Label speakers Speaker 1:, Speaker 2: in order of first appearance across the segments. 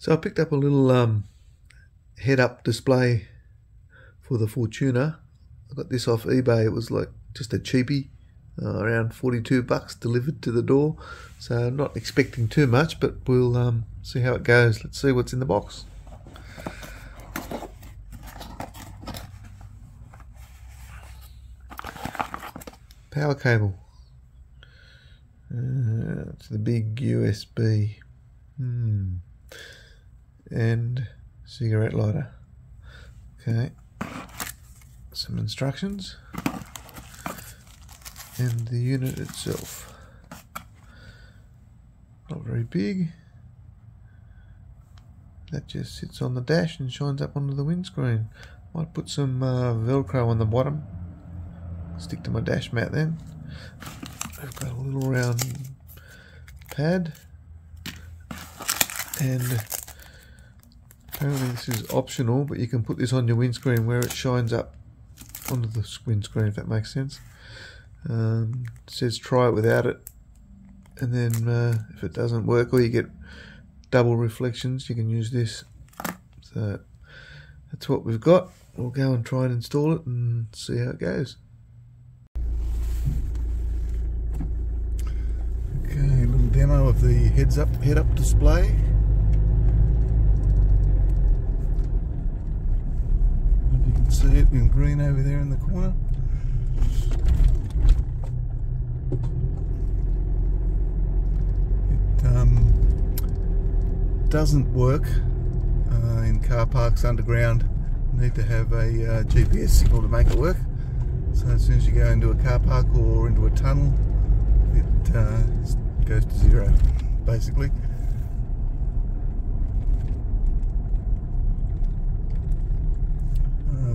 Speaker 1: So I picked up a little um, head-up display for the Fortuner. I got this off eBay. It was like just a cheapie, uh, around 42 bucks delivered to the door. So not expecting too much, but we'll um, see how it goes. Let's see what's in the box. Power cable. Uh, it's the big USB. Hmm and cigarette lighter. Okay, some instructions and the unit itself. Not very big. That just sits on the dash and shines up onto the windscreen. Might put some uh, Velcro on the bottom. Stick to my dash mat then. I've got a little round pad and Apparently this is optional, but you can put this on your windscreen where it shines up onto the windscreen, if that makes sense. Um, says try it without it, and then uh, if it doesn't work or you get double reflections, you can use this. So that's what we've got. We'll go and try and install it and see how it goes. Okay, a little demo of the heads up head up display. See it in green over there in the corner. It um, doesn't work uh, in car parks underground. You need to have a uh, GPS signal to make it work. So as soon as you go into a car park or into a tunnel, it uh, goes to zero, basically.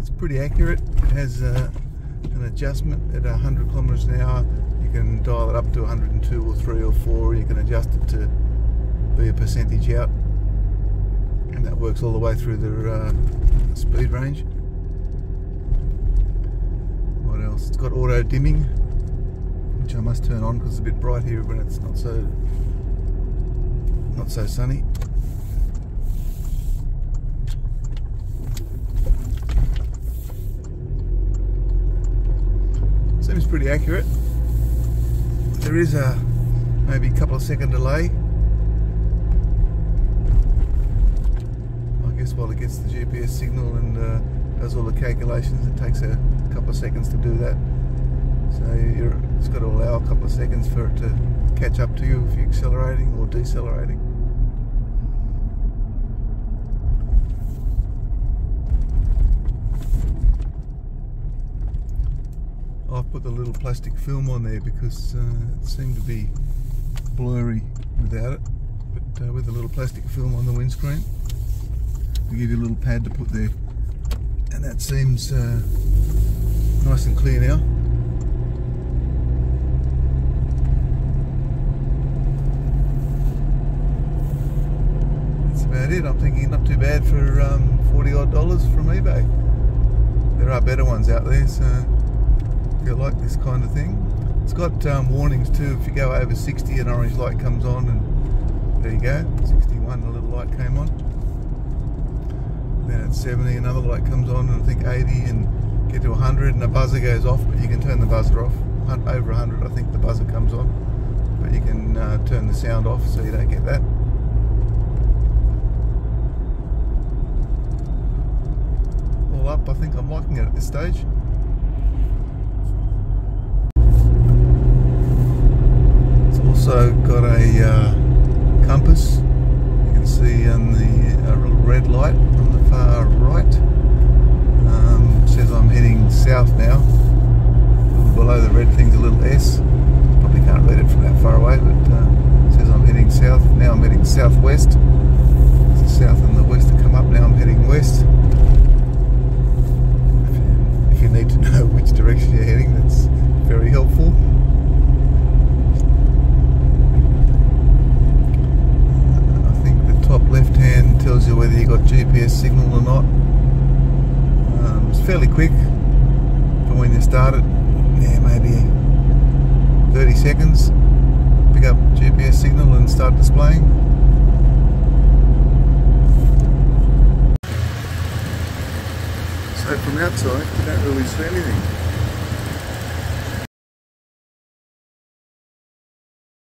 Speaker 1: It's pretty accurate. It has uh, an adjustment at 100 kilometers an hour. You can dial it up to 102 or 3 or 4. You can adjust it to be a percentage out. And that works all the way through the uh, speed range. What else? It's got auto dimming, which I must turn on because it's a bit bright here when it's not so not so sunny. Seems pretty accurate. There is a maybe a couple of second delay. I guess while it gets the GPS signal and uh, does all the calculations, it takes a couple of seconds to do that. So it's got to allow a couple of seconds for it to catch up to you if you're accelerating or decelerating. I've put the little plastic film on there because uh, it seemed to be blurry without it. But uh, with a little plastic film on the windscreen, we give you a little pad to put there. And that seems uh, nice and clear now. That's about it. I'm thinking not too bad for um, 40 odd dollars from eBay. There are better ones out there, so you like this kind of thing. It's got um, warnings too. If you go over 60, an orange light comes on, and there you go. 61, a little light came on. Then at 70, another light comes on, and I think 80, and get to 100, and a buzzer goes off. But you can turn the buzzer off. Over 100, I think the buzzer comes on, but you can uh, turn the sound off so you don't get that. All up, I think I'm liking it at this stage. Also got a uh, compass. You can see in the uh, red light on the far right. Um, says I'm heading south now. Below the red thing's a little S. Probably can't read it from that far away, but uh, says I'm heading south. Now I'm heading southwest. The south GPS signal or not. Um, it's fairly quick for when they started. Yeah, maybe 30 seconds. Pick up GPS signal and start displaying. So from outside, you don't really see anything.